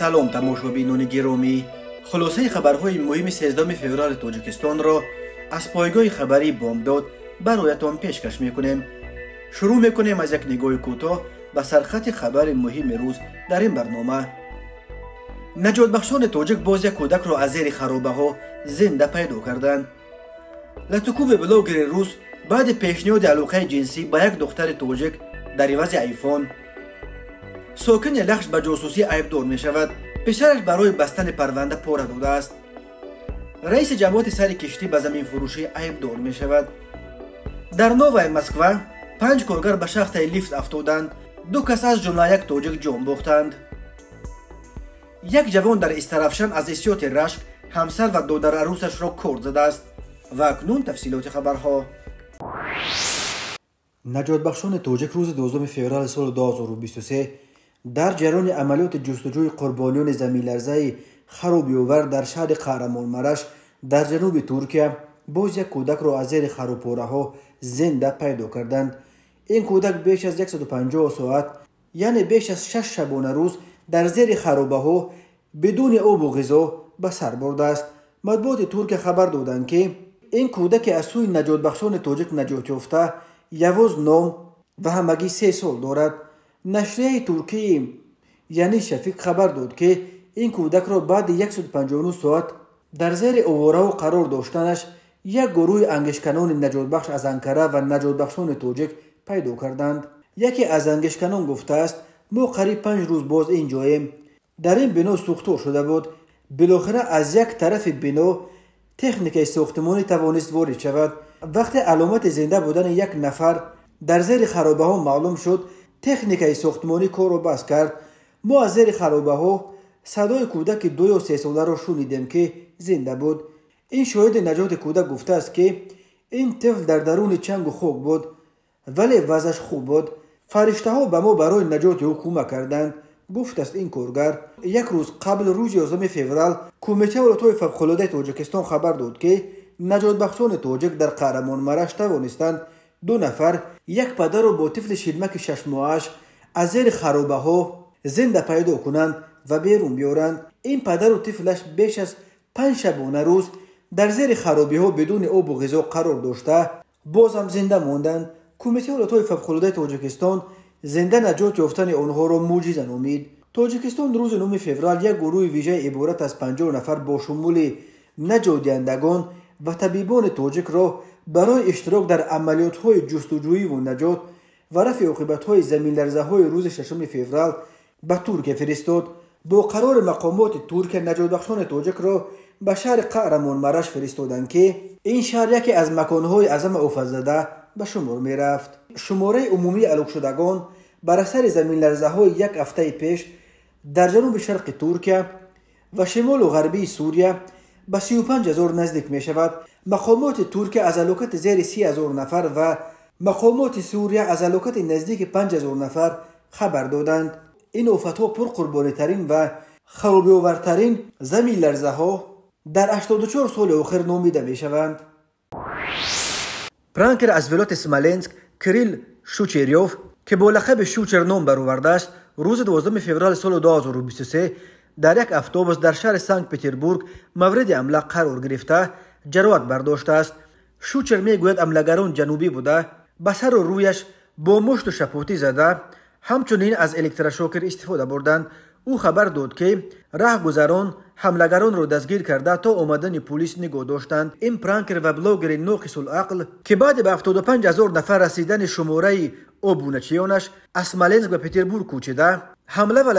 سلام تماشابینان گرامی. خلاصه خبرهای مهم 13 فوریه تاجیکستان را از پایگاه خبری بامداد برایتان پیشکش می‌کنیم. شروع می‌کنیم از یک نگاه کوتاه به سرخط خبر مهم روز در این برنامه. نجات بخشان توجک باز یک کودک را از زیر خرابه ها زنده پیدا کردند. لاتوکوب بلاگر روس بعد پیشنهاد علاقه جنسی با یک دختر توجک در عوض آیفون ساکن لخش به جاسوسی عیب دور می شود. پسرش برای بستن پرونده پاره داده است. رئیس جماعت سر کشتی به زمین فروشی عیب دور می شود. در نوای مسکو، پنج کارگر به شخص لیفت افتادند. دو کس از جمله یک توجک جان باختند. یک جوان در استرافشان از اسیوت رشک همسر و دودر عروسش را کرد زده است. و اکنون تفصیلات خبرها. نجات بخشان توجک روز 12 فوریه سال 2023 дар ҷараёни амалиёти ҷустуҷӯи қурбониёни заминларзаи харобиовар дар шаҳри қаҳрамонмараш дар ҷануби туркия боз як кӯдакро аз зери харобпораҳо зинда пайдо карданд. Ин кӯдак беш аз 150 соат яъне беш аз шаш шабона рӯз дар зери харобаҳо бидуни обу ғизо ба сар бурдааст матбуоти туркия хабар доданд ки ин кӯдаке аз сӯи наҷотбахшони тоҷик наҷотёфта явоз ном ва ҳамагӣ се сол дорад нашрияи туркии яъни шафиқ хабар дод ки ин кӯдакро баъди 159 соат дар зери овораҳо қарор доштанаш як гурӯҳи ангешканони наҷотбахш аз анкара ва наҷотбахшони тоҷик пайдо карданд яке аз ангешканон гуфтааст мо қариб панҷ рӯз боз ин ҷоем дар ин бино сӯхтор шуда буд билохира аз як тарафи бино техникаи сохтимонӣ тавонист ворид шавад вақте аломати зинда будани як нафар дар зери харобаҳо маълум шуд техникаи сохтмонӣ корро бас кард. Мо аз зери харобаҳо садои кӯдаки ду ё сесоларо шунидем ки зинда буд. Ин шоҳиди наҷоти кӯдак гуфтааст ки ин тифл дар даруни чангу хок буд вале вазъаш хуб буд. Фариштаҳо ба мо барои наҷоти ӯ кӯмак карданд. Гуфтааст ин коргар. Як рӯз қабл рӯзи 1 феврал кумитаи ҳолотҳои фавқулодаи тоҷикистон хабар дод ки наҷотбахшони тоҷик дар қаҳрамонмараш тавонистанд ду нафар як падарро бо тифли шилмаки шашмоҳааш аз зери харобаҳо зинда пайдо кунанд ва берун биёранд ин падару тифлаш беш аз панҷ шабона рӯз дар зери харобиҳо бидуни обу ғизо қарор дошта бозам зинда монданд кумитаи ҳолатҳои фавқулодаи тоҷикистон зинда наҷот ёфтани онҳоро мӯъҷиза номид тоҷикистон рӯзи 9 феврал як гурӯҳи вижаи иборат аз 50 нафар бо шумули наҷотдиҳандагон ва табибони тоҷикро барои иштирок дар амалиётҳои ҷустуҷӯиву наҷот ва рафъи оқибатҳои заминларзаҳои рӯзи 6 феврал ба туркия фиристод бо қарори мақомоти туркия наҷотбахшони тоҷикро ба шаҳри қаҳрамонмараш фиристоданд ки ин шаҳр яке аз маконҳои азама офатзада ба шумор мерафт шумораи умумии алоқшудагон бар асари заминларзаҳои як ҳафтаи пеш дар ҷануби шарқи туркия ва шимолу ғарбии сурия ба 35 ҳазор наздик мешавад. Мақомоти туркия аз ҳалокати зери си ҳазор нафар ва мақомоти сурия аз ҳалокати наздики панҷ ҳазор нафар хабар доданд. Ин офатҳо пурқурбонитарин ва харобиовартарин заминларзаҳо дар 84 соли охир номида мешаванд. Пранкер аз вилояти смоленск кирилл шучерёв ки бо лақаби шучер ном баровардааст рӯзи 12 феврали соли 2023 дар як автобус дар шаҳри санкт петербург мавриди ҳамла қарор гирифта ҷароҳат бардоштааст. Шучер мегӯяд ҳамлагарон ҷанубӣ буда ба сару рӯяш бо мушту шапотӣ зада. Ҳамчунин аз электрошокер истифода бурданд ӯ хабар дод ки раҳгузарон ҳамлагаронро дастгир карда то омадани пулис нигоҳ доштанд. Ин пранкер ва блогери ноқисулақл ки баъди ба 75 ҳазор нафар расидани шумораи обуначиёнаш аз смоленск ба петербург кӯчида ҳамла ва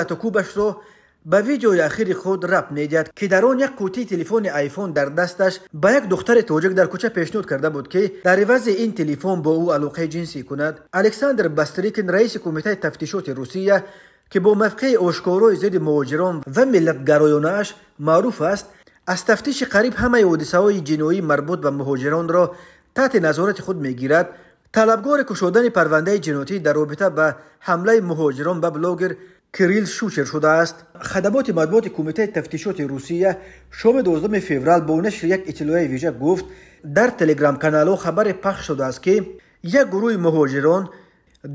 به ویدیوی اخیر خود رب می‌دید که در آن یک قوطی تلفن آیفون در دستش با یک دختر توجک در کوچه پیشنهاد کرده بود که در عوض این تلفن با او علاقه جنسی کند الکساندر باستریکن رئیس کمیته تفتیشات روسیه که با مفقه آشکارای زید مهاجران و ملتگرایانهاش معروف است از تفتیش قریب همه حادثههای جنایی مربوط به مهاجران را تحت نظارت خود می‌گیرد طلبگار کشودن پرونده جنایی در رابطه به حمله مهاجران به بلاگر کریل شوچر شده است. خدمات مطبوعات کمیته تفتیشات روسیه شام 12 فوریه با نشر یک اطلاعیه ویژه گفت در تلگرام کانال خبر پخش شده است که یک گروه مهاجران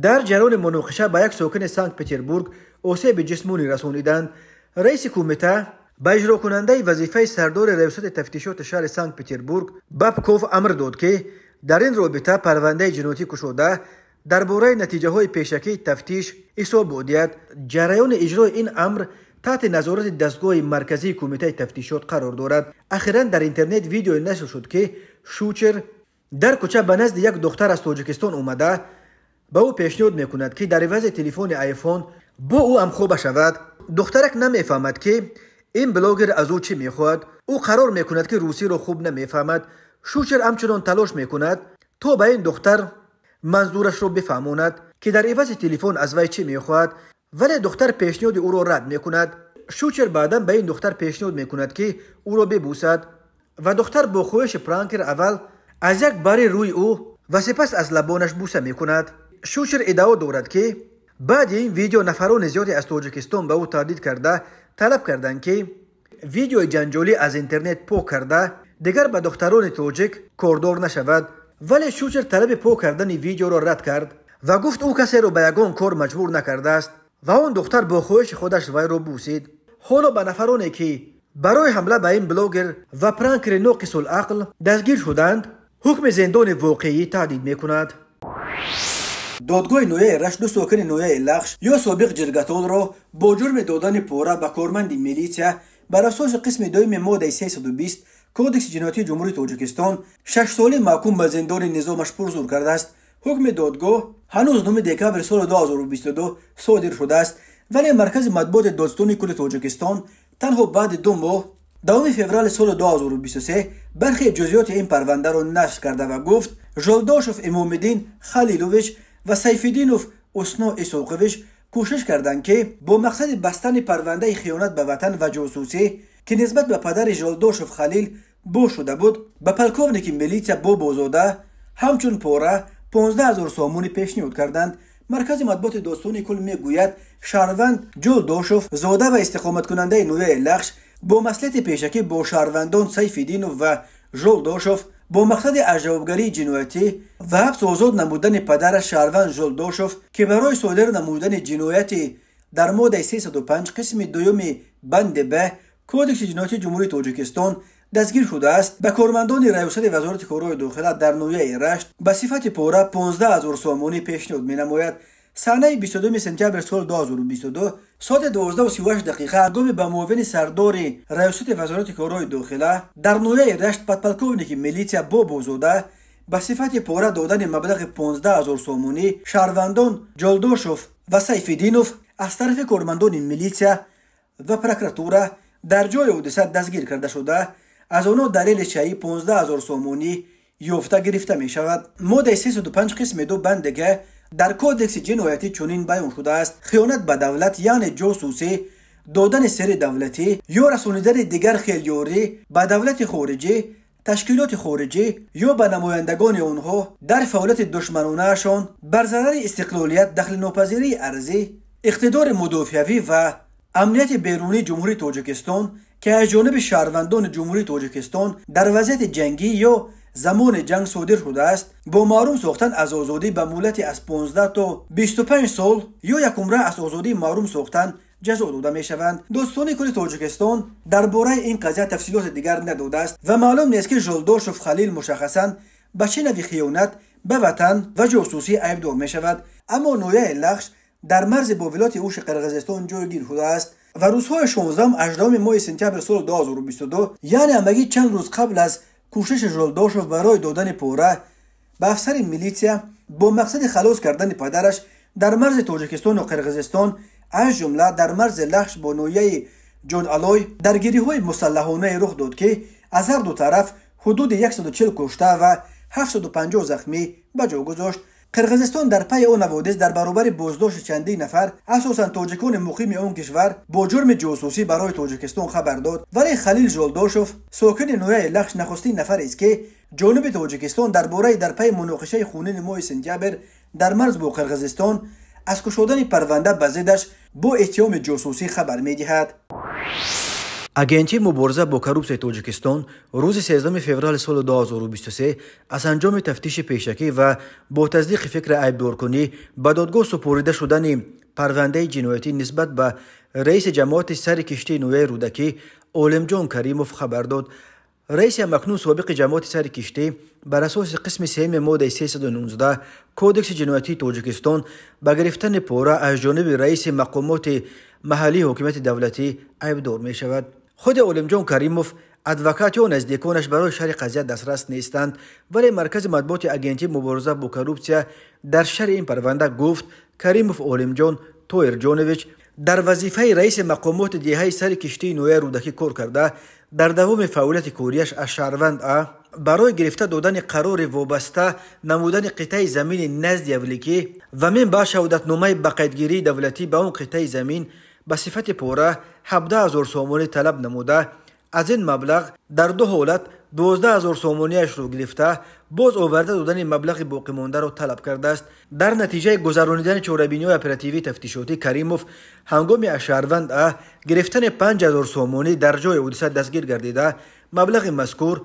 در جریان مناقشه با یک ساکن سنت پترزبورگ آسیب جسمانی رسانیدند. رئیس کمیته با اجرا کننده وظیفه سردار ریاست تفتیشات شهر سنت پترزبورگ بابکوف امر داد که در این رابطه پرونده جنایتی کشوده дар бораи натиҷаҳои пешакии тафтиш ҳисоб бодият ҷараёни иҷрои ин амр таҳти назорати дастгоҳи марказии кумитаи тафтишот қарор дорад. Ахиран дар интернет видеое нашр шуд ки шучер дар кӯча ба назди як духтар аз тоҷикистон омада ба ӯ пешниҳод мекунад ки дар ивази телефони айфон бо ӯ амхоба шавад. Духтарак намефаҳмад ки ин блогер аз ӯ чӣ мехоҳад? Ӯ қарор мекунад ки русиро хуб намефаҳмад. Шучер ҳамчунон талош мекунад. То ба ин духтар манзурашро бифаҳмонад ки дар ивази телефон аз вай чӣ мехоҳад вале духтар пешниҳоди ӯро рад мекунад. Шучер баъдан ба ин духтар пешниҳод мекунад ки ӯро бибусад. Ва духтар бо хоҳиши пранкер аввал аз як бари рӯи ӯ ва сипас аз лабонаш буса мекунад. Шучер иддао дорад ки баъди ин видео нафарони зиёде аз тоҷикистон ба ӯ таҳдид карда талаб карданд ки видеои ҷанҷолӣ аз интернет пок карда дигар ба духтарони тоҷик кордор нашавад вале шучер талаби пок кардани видеоро рад кард ва гуфт ӯ касеро ба ягон кор маҷбур накардааст ва он духтар бо хоҳиши худаш вайро бусид. ҳоло ба нафароне ки барои ҳамла ба ин блогер ва пранкери ноқисулақл дастгир шуданд ҳукми зиндони воқеӣ таҳдид мекунад. додгоҳи ноҳияи рашт ду сокини ноҳияи лахш ё собиқ ҷиргатонро бо ҷурми додани пора ба корманди милитсия бар асоси қисми доими моддаи 320 کودکس جنایتی جمهوری تاجیکستان شش ساله محکوم به زندان نظامش پرزور کرده است. حکم دادگاه هنوز نوم دکبر سال 2022 صادر شده است. ولی مرکز مطبوعات دادستانی کل تاجیکستان تنها بعد دو ماه دوم فوریه سال 2023 برخی جزئیات این پرونده را نشر کرده و گفت ژولداشوف امومدین خلیلوویچ و سیفیدینوف اسنا اسوقویچ کوشش کردند که با مقصد بستن پرونده خیانت به وطن و جاسوسی ки нисбат ба падари жолдошев халил бо шуда буд ба полковники милитсия бобозода ҳамчун пора 15 ҳазор сомонӣ пешниҳод карданд. Маркази матбуоти достони кул мегӯяд шаҳрванд ҷолдошев зода ва истиқоматкунандаи ноҳияи лахш бо маслиҳати пешакӣ бо шаҳрвандон сайфиддинов ва жолдошев бо мақсади аз ҷавобгарии ҷиноятӣ ва ҳабс озод намудани падараш шаҳрванд жолдошев ки барои содир намудани ҷинояти дар моддаи 35 қисми дуюми банди б کودکس جنایت جمهوری توجیکستان دستگیر شده است به کارمندان ریاست وزارت کارهای داخله در نویه رشت به صفت پورا 15 از سامانی پیشنهاد مینماید. صحنه 22 سپتامبر سال 2022 ساعت 12 و 38 دقیقه هنگامی به معاون سردار ریاست وزارت کارهای داخله در نویه رشت پدپلکوونیک میلیتیا بابوزوده به صفت پورا دادن مبلغ 15 هزار سومونی شهروندان جلدوشوف و سیفیدینوف از طرف کارمندان میلیتیا و پرکراتوره дар ҷои ҳодиса дастгир карда шуда аз онҳо далели чаи 15 ҳазор сомонӣ ёфта гирифта мешавад. Моддаи 35 қисми ду бандега дар кодекси ҷиноятӣ чунин баён шудааст хиёнат ба давлат яъне ҷосусӣ додани сирри давлатӣ ё расонидани дигар хелёрӣ ба давлати хориҷӣ ташкилоти хориҷӣ ё ба намояндагони онҳо дар фаъолияти душманонаашон бар зарари истиқлолият дахлинопазирии арзӣ иқтидори мудофиавӣ ва امنیت بیرونی جمهوری توجکستان که از جانب شهروندان جمهوری توجکستان در وضعیت جنگی یا زمان جنگ صادر شده است با معروم ساختن از آزادی به مولت از 15 تا 25 سال یا یک عمره از آزادی معروم ساختن جزا داده می شوند دوستان کل درباره این قضیه تفصیلات دیگر نداده است و معلوم نیست که ژولداشوف خلیل مشخصا به چه نوی خیانت به وطن و جاسوسی عیب دار می شود اما نویه لخش дар марзи бо вилояти ӯши қирғизистон ҷойгир шудааст ва рӯзҳои 16 моҳи сентябри соли 2022 яъне ҳамагӣ чанд рӯз қабл аз кӯшиши жолдошев барои додани пора ба афсари милитсия бо мақсади халос кардани падараш дар марзи тоҷикистону қирғизистон аз ҷумла дар марзи лахш бо ноҳияи ҷоналой даргириҳои мусаллаҳонае рух дод ки аз ҳарду тараф ҳудуди 140 кушта ва 750 захмӣ ба ҷо гузошт қирғизистон дар пайи он ҳаводис дар баробари боздошти чандин нафар асосан тоҷикони муқими он кишвар бо ҷурми ҷосусӣ барои тоҷикистон хабар дод. Вале халил жолдошев сокини ноҳияи лахш нахустин нафарест ки ҷониби тоҷикистон дар бораи дар пайи муноқишаи хунини моҳи сентябр дар марз бо қирғизистон аз кушодани парванда ба зиддаш бо иттиҳоми ҷосусӣ хабар медиҳад агентии мубориза бо коррупсияи тоҷикистон рӯзи 13 феврали соли 2023 аз анҷоми тафтиши пешакӣ ва бо таздиқи фикри айбдоркунӣ ба додгоҳ супорида шудани парвандаи ҷиноятӣ нисбат ба раиси ҷамоати сари киштии ноҳияи рӯдакӣ олимҷон каримов хабар дод раиси ҳамакнун собиқи ҷамоати сари киштӣ бар асоси қисми сеюми моддаи 319 кодекси ҷиноятии тоҷикистон ба гирифтани пора аз ҷониби раиси мақомоти маҳаллии ҳокимияти давлатӣ айбдор мешавад худи олимҷон каримов адвокат ё наздиконаш барои шарҳи қазия дастрас нестанд вале маркази матбуоти агентии мубориза бо коррупсия дар шарҳи ин парванда гуфт каримов олимҷон тоирҷонович дар вазифаи раиси мақомоти диҳаи сари киштии ноҳияи рӯдакӣ кор карда дар давоми фаъолияти корияш аз шаҳрванд а барои гирифта додани қарори вобаста намудани қитъаи замини назди авликӣ ва мин ба шаҳодатномаи бақайдгирии давлатӣ ба он қитъаи замин ба сифати пора 17 ҳазор сомонӣ талаб намуда. Аз ин маблағ дар ду ҳолат 12 ҳазор сомониашро гирифта боз оварда додани маблағи боқимондаро талаб кардааст. Дар натиҷаи гузаронидани чорабиниҳои оперативии тафтишотӣ каримов ҳангоми аз шаҳрванд а гирифтани 5 ҳазор сомонӣ дар ҷои ҳодиса дастгир гардида. Маблағи мазкур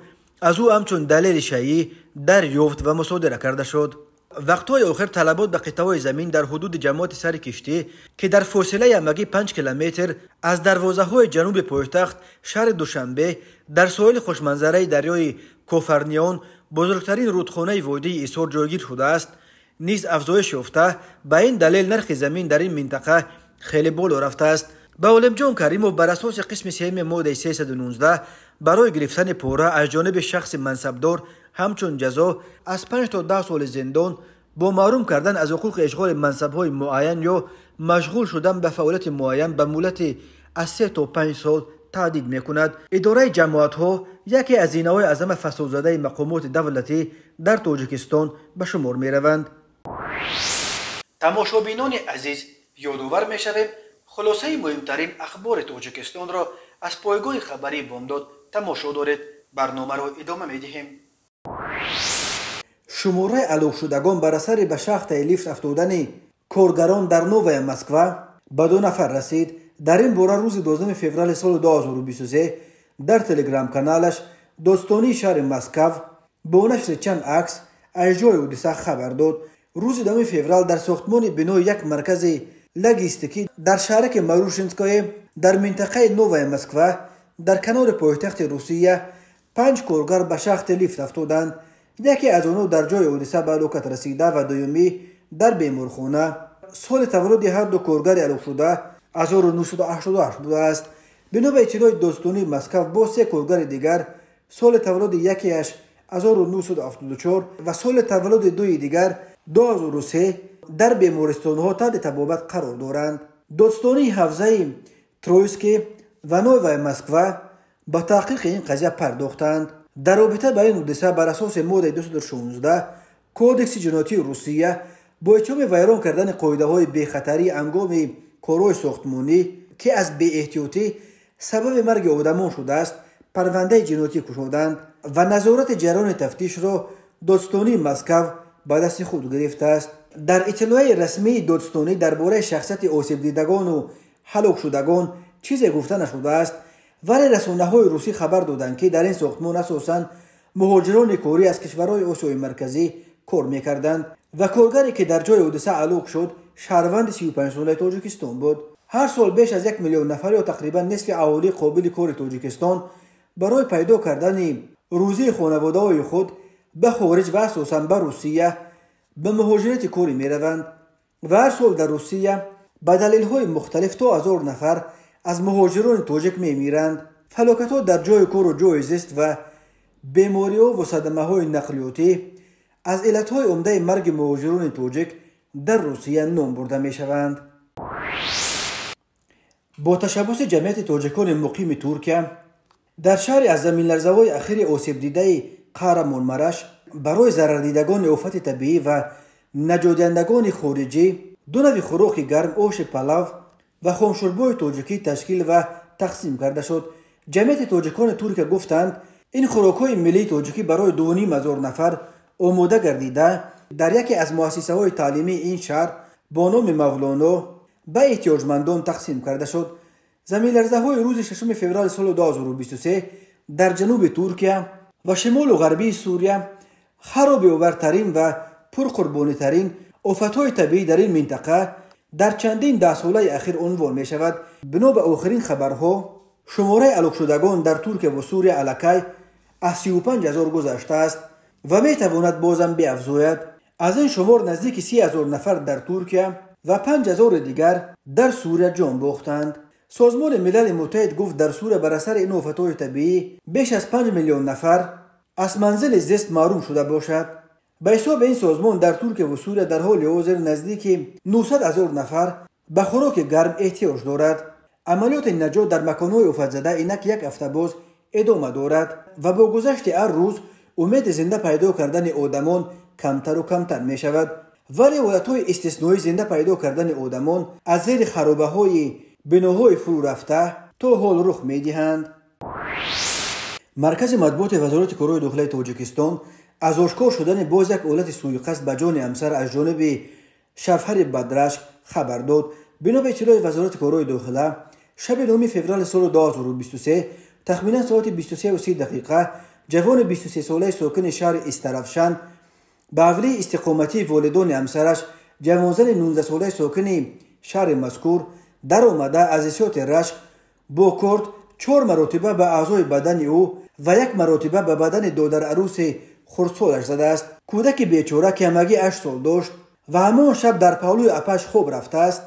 аз ӯ ҳамчун далели шаъӣ дарёфт ва мусодира карда шуд вақтҳои охир талабот ба қитъаҳои замин дар ҳудуди ҷамоати сари киштӣ ки дар фосилаи амагӣ панҷ километр аз дарвозаҳои ҷануби пойтахт шаҳри душанбе дар соҳили хушманзараи дарёи кофарниён бузургтарин рудхонаи водии исор ҷойгир шудааст. низ афзоиш ёфта ба ин далел нархи замин дар ин минтақа хеле боло рафтааст. ба олимҷон каримов бар асоси қисми сеюми моддаи 319 برای گرفتن پوره از جانب شخص منصبدار همچون جزا از 5 تا 10 سال زندان با معروم کردن از حقوق اشغال منصب های معین یا مشغول شدن به فعالیت معین به مولت از 3 تا 5 سال تعدید می کند اداره جماعت ها یکی از اینهای اعظم فساد مقامات دولتی در توجکستان به شمار می روند تماشابینان عزیز یادوور می شویم خلاصه مهمترین اخبار توجکستان را از پایگاه خبری بامداد тамошо доред барномаро идома медиҳем. Шумораи алофшудагон бар асари ба шахтаи лифт афтодани коргарон дар новая москва ба ду нафар расид дар ин бора рӯзи 12 феврали соли 2023 дар телеграм-каналаш достонии шаҳри москав бо нашри чанд акс аз ҷои ҳодиса хабар дод. Рӯзи 2 феврал дар сохтмони бинои як маркази логистикӣ дар шаҳраки марушинское дар минтақаи новая москва дар канори пойтахти русия панҷ коргар ба шахти лифт афтоданд яке аз онҳо дар ҷои ҳодиса ба ҳалокат расида ва дуюмӣ дар беморхона соли таваллуди ҳарду коргари алофшуда 1988 будааст бино ба иттилои достонии москав бо се коргари дигар соли таваллуди якеаш 1974 ва соли таваллуди дуи дигар 2003 дар бемористонҳо таҳти табобат қарор доранд достонии ҳавзаи тройски ва новая москва ба таҳқиқи ин қазия пардохтанд дар робита ба ин ҳодиса бар асоси моддаи 216 кодекси ҷиноятии русия бо иттиҳоми вайрон кардани қоидаҳои бехатарӣ ҳангоми корҳои сохтмонӣ ки аз беэҳтиётӣ сабаби марги одамон шудааст парвандаи ҷиноятӣ кушоданд ва назорати ҷараёни тафтишро додстонии москав ба дасти худ гирифтааст дар иттилояи расмии додстонӣ дар бораи шахсияти осебдидагону ҳалокшудагон چیزی گفته نشده است. ولی رسانه های روسی خبر دادند که در این ساختمان اساسا مهاجران کوری از کشورهای آسیای مرکزی کار می‌کردند و کارگری که در جای حادثه علوق شد شهروند 35 ساله تاجیکستان بود. هر سال بیش از یک میلیون نفر یا تقریبا نصف اهالی قابل کار تاجیکستان برای پیدا کردن روزی خانواده های خود به خارج و اساسا به روسیه به مهاجرت کوری می‌روند. و هر سال در روسیه به دلیل های مختلف تا هزار نفر аз муҳоҷирони тоҷик мемиранд. Фалокатҳо дар ҷои кору ҷои зист ва бемориҳову садамаҳои нақлиётӣ аз иллатҳои умдаи марги муҳоҷирони тоҷик дар русия ном бурда мешаванд. Бо ташаббуси ҷамъияти тоҷикони муқими туркия дар шаҳри аз заминларзаҳои ахири осебдидаи қаҳрамонмараш барои зарардидагони офати табиӣ ва наҷотдиҳандагони хориҷӣ ду нави хӯроки гарм оши палав و خونشربای توجکی تشکیل و تقسیم کرده شد. جمعیت توجکان ترک گفتند این خوراکهای ملی توجکی برای دو هزار نفر آماده گردیده. در یکی از مؤسسه های تعلیمی این شهر با نام مولانو به احتیاجمندان تقسیم کرده شد. زمین لرزه های روز ششم فوریه سال 2023 در جنوب ترکیه و شمال و غربی سوریه خراب آورترین و پرقربانی ترین آفتهای طبیعی در این منطقه дар чандин даҳсолаи ахир унвон мешавад. Бино ба охирин хабарҳо шумораи алоқшудагон дар туркия ва сурия аллакай аз 35 ҳазор гузаштааст ва метавонад бозам биафзояд аз ин шумор наздики 30 ҳазор нафар дар туркия ва 5 ҳазори дигар дар сурия ҷон бохтанд. Созмони милали муттаҳид гуфт дар сурия бар асари ин офатҳои табиӣ беш аз 5 миллион нафар аз манзили зист маҳрум шуда бошад ба ҳисоби ин созмон дар туркия ва сурия дар ҳоли ҳозир наздики 900 ҳазор нафар ба хӯроки гарм эҳтиёҷ дорад. Амалиёти наҷот дар маконҳои офатзада инак як ҳафта боз идома дорад ва бо гузашти ҳар рӯз умеди зинда пайдо кардани одамон камтару камтар мешавад. Вале ҳолатҳои истисноӣ зинда пайдо кардани одамон аз зери харобаҳои биноҳои фурӯ рафта то ҳол рух медиҳанд. Маркази матбуоти вазорати корҳои дохилаи тоҷикистон аз ошкор шудани боз як ҳолати сӯйқасд ба ҷони ҳамсар аз ҷониби шавҳари бадрашк хабар дод. бино ба иттилои вазорати корҳои дохила шаби номи феврали соли 2023 тахминан соати 23 дақиқа ҷавони 23солаи сокини шаҳри истарафшан ба авлии истиқоматии волидони ҳамсараш ҷавонзани 19солаи сокини шаҳри мазкур даромада аз ҳисёти рашк бо корт чор маротиба ба аъзои бадани ӯ ва як маротиба ба бадани خورسولش زده است. کودک بیچوره که همگی اش سال داشت و همان شب در پاولوی اپش خوب رفته است.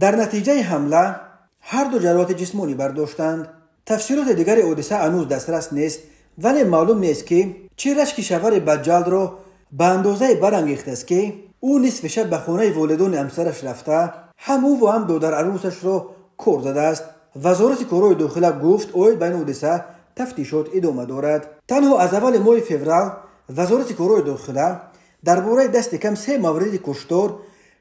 در نتیجه حمله هر دو جرات جسمانی برداشتند. تفسیرات دیگر اودیسه هنوز دسترس نیست ولی معلوم نیست که چه رشک شوهر بجال را به اندازه برانگیخته است که او نصف شب به خونه والدون همسرش رفته هم او و هم دو در عروسش رو کور زده است. وزارت کورای داخله گفت اوید بین اودیسه تفتیشات ادامه دارد. تنها از اول ماه فوریه вазорати корҳои дохила дар бораи дасти кам се мавриди куштор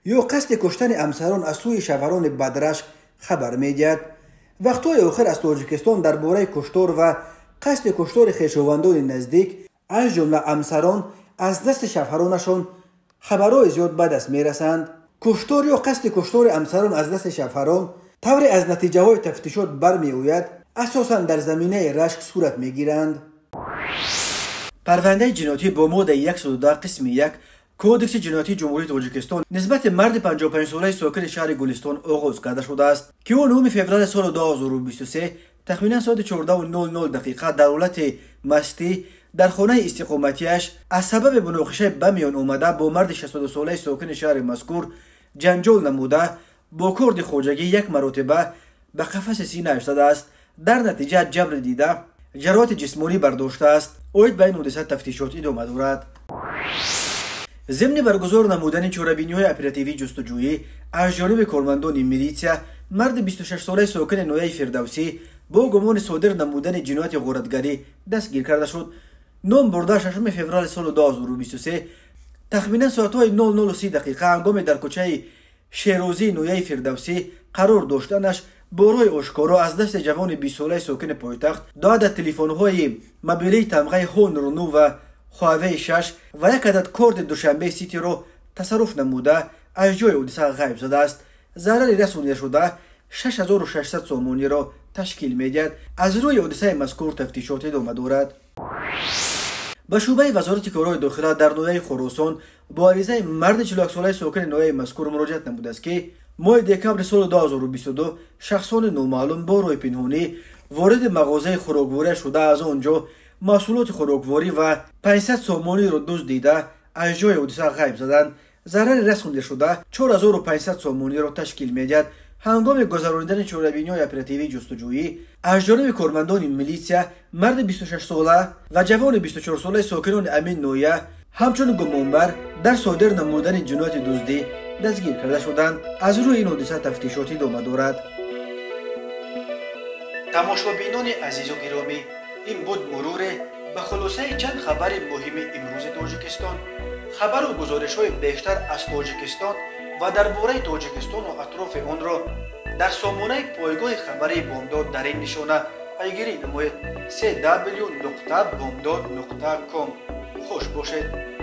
ё қасди куштани ҳамсарон аз сӯи шаварони бадрашк хабар медиҳад. Вақтҳои охир аз тоҷикистон дар бораи куштор ва қасди куштори хешовандони наздик аз ҷумла ҳамсарон аз дасти шавҳаронашон хабарҳои зиёд ба даст мерасанд. Куштор ё қасди куштори ҳамсарон аз дасти шавҳарон тавре аз натиҷаҳои тафтишот бармеояд асосан дар заминаи рашк сурат мегиранд парвандаи ҷиноятӣ бо моддаи 102 қисми 1 кодекси ҷиноятии ҷумҳурии тоҷикистон нисбати марди 55солаи сокини шаҳри гулистон оғоз карда шудааст ки ӯ 9 феврали соли 2023 тахминан соати 1400 дақиқа дар ҳолати мастӣ дар хонаи истиқоматиаш аз сабаби муноқишаи ба миён омада бо марди 62солаи сокини шаҳри мазкур ҷанҷол намуда бо корди хоҷагӣ як маротиба ба қафаси синааш задааст дар натиҷа ҷабри дида ҷароҳати ҷисмонӣ бардоштааст оид ба ин ҳодиса тафтишот идома дорад. Зимни баргузор намудани чорабиниҳои оперативии ҷустуҷӯӣ аз ҷониби кормандони милитсия марди 26солаи сокини нояи фирдавсӣ бо гумони содир намудани ҷинояти ғоратгарӣ дастгир карда шуд. Ном бурда 6 феврали соли 2023 тахминан соатҳои 00 дақиқа ҳангоми дар кӯчаи шерозии нояи фирдавсӣ қарор доштанаш бо роҳи ошкоро аз дасти ҷавони бистсолаи сокини пойтахт ду адад телефонҳои мобилии тамғаи ҳонр ну ва хуавеи шаш ва як адад корди душанбеи ситиро тасарруф намуда аз ҷои ҳодиса ғайб задааст. Зарари расонидашуда 6600 сомониро ташкил медиҳад аз рӯи ҳодисаи мазкур тафтишот идома дорад. Ба шӯъбаи вазорати корҳои дохила дар ноҳияи хӯросон бо аризаи марди 41солаи сокини ноҳияи мазкур муроҷиат намудааст ки моҳи декабри соли 2022 шахсони номаълум бо роҳи пинҳонӣ вориди мағозаи хӯрокворӣ шуда аз он ҷо маҳсулоти хӯрокворӣ ва 500 сомониро дуздида аз ҷои ҳодиса ғайб заданд зарари расхонида шуда 4500 сомониро ташкил медиҳад ҳангоми гузаронидани чорабиниҳои оперативии ҷустуҷӯӣ аз ҷониби кормандони милитсия марди 26сола ва ҷавони 24солаи сокинони амин ноҳия ҳамчун гумонбар дар содир намудани ҷинояти дуздӣ дастгир карда шуданд аз рӯи ин ҳодиса тафтишот идома дорад. Тамошобинони азизу гиромӣ ин буд муруре ба хулосаи чанд хабари муҳими имрӯзи тоҷикистон. Хабару гузоришҳои бештар аз тоҷикистон ва дар бораи тоҷикистону атрофи онро дар сомонаи пойгоҳи хабари бомдод дар ин нишона. Пайгирӣ намоед. Cw бомдод ком. Хуш бошед